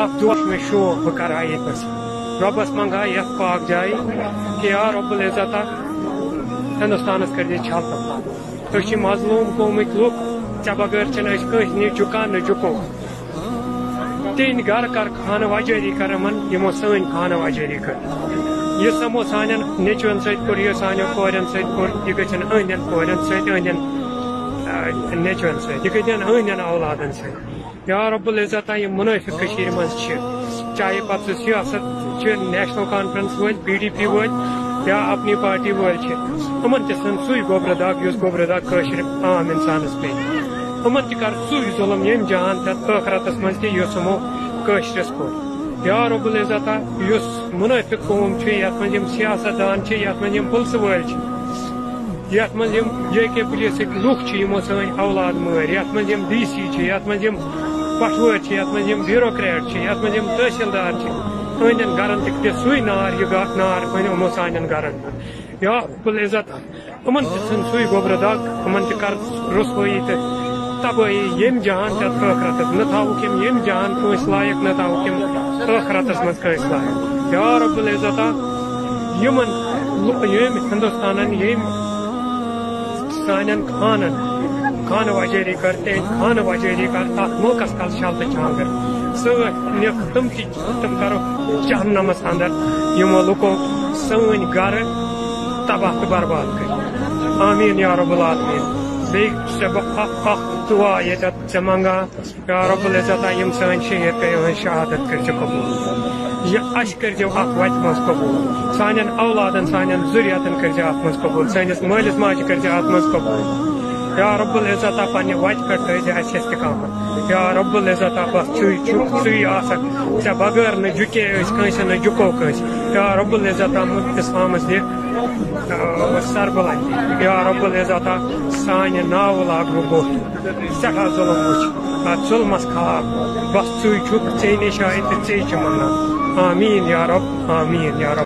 اخ دعا میں شوق بہ کر یہ بس ربس منگا یت پاک جائے کہ یا رب العزت ہندوستانس کر دے چھل تباہ أسۍ چھِ مظلوم قومٕکۍ لُکھ ژےٚ بغٲر چھِنہٕ أسۍ کٲنٛسہِ نِش جُکان نہٕ کر خانہٕ وجٲری کر یِمن یِمو سٲنۍ خانہٕ وجٲری کٔر۔ یہِ سمو سانٮ۪ن نیٚچوٮ۪ن سۭتۍ کوٚر یہِ سانٮ۪و کورٮ۪ن سۭتۍ کوٚر یہِ گژھن أہنٛدٮ۪ن کورٮ۪ن سۭتۍ أہنٛدٮ۪ن نیٚچوٮ۪ن سۭتۍ یہِ گٔژھن أہنٛدٮ۪ن اولادن سۭتۍ یا رب العزت یِم مُنٲفِق کٔشیٖرِ منٛز چھِ چاہے پتہٕ سُہ سیاست چھِ نیشنل کانفرنس وٲلۍ پی ڈی پی وٲلۍ یا اپنی پارٹی وٲلۍ چھِ یِمن تہِ ژھٕن سُے گوبرٕ داغ یُس گوبرٕ داغ کٲشِر عام انسانس پیٚیہِ یِمن تہِ کر سُے ظُلم ییٚمہِ جان تتھ ٲخرتس منٛز تہِ یُس یِمو کوٚر یا رب العزت یُس مُنٲفِق قوم چھُ یتھ منٛز یِم سیاست دان چھِ یتھ منٛز یِم پُلسہٕ وٲلۍ چھِ منٛز یِم جے کے پُلیسٕکۍ لُکھ چھِ یِمو سٲنۍ اولاد مٲرۍ یتھ منٛز یِم ڈی سی چھِ یتھ منٛز چھِ یتھ منٛز یِم بیوروکریٹ چھِ یتھ منٛز یِم تحصیلدار چھِ أہنٛدٮ۪ن گرن تہِ دِ سُے نار یہِ نار أنۍ یِمو سانٮ۪ن گرن یا رب العزت یِمن تہِ ژھٕن سُے گوبرٕ دگ یِمن تہِ کر رسوٲیی تہٕ تبٲہی ییٚمہِ جہان تتھ ٲخرتس نہ تھاوُکھ یِم ییٚمہِ جہان کٲنٛسہِ لایق نہ تھاوُکھ یِم ٲخرتس منٛز کٲنٛسہِ لایق یا رب العزت یِمن ییٚمۍ ہندوستانن ییٚمۍ سانٮ۪ن خانہٕ وجٲری کٔر تہنٛدۍ خانہٕ وجٲری کر تتھ مُلکس کل شلتہٕ چھانگر سۭتۍ نِکھ تِم تہِ تِم کرو جہنمس اندر یِمو لُکو سٲنۍ گرٕ تباہ تہٕ برباد کٔرۍ آمیٖن یا رب العالمیٖن بیٚیہِ چھِ بہٕ اکھ اکھ دعا ییٚتٮ۪تھ ژےٚ منگان یا رب العزت یِم سٲنۍ شہید گٔے یِہٕنٛز شہادت کٔرزِ قبوٗل یہِ اَسہِ کٔرزیو اَتھ وَتہِ منٛز قبوٗل سانٮ۪ن اولادن سانٮ۪ن ذُریاتن کٔرزِ اَتھ منٛز قبوٗل سٲنِس مٲلِس ماجہِ اَتھ منٛز قبوٗل یا رب العزت پننہِ وَتہِ پٮ۪ٹھ تھٲیزِ اَسہِ استقامت یا رب العزت بس ژٕے چھُکھ ژٕے آسکھ ژےٚ بغٲر نہٕ جُکے أسۍ کٲنٛسہِ نہٕ جُکو کٲنٛسہِ یا رب العزت اِسلامس دِ سربلندی یا رب العزت سانہِ ناوٕ لاگنہٕ بوٚٹھ سٮ۪ٹھاہ ظُلم وٕچھ اتھ ظُلمس خلاف بس ژٕے چھُکھ ژے نِش آیہِ تہٕ ژے چھِ منان آمیٖن یا رب آمیٖن یا رب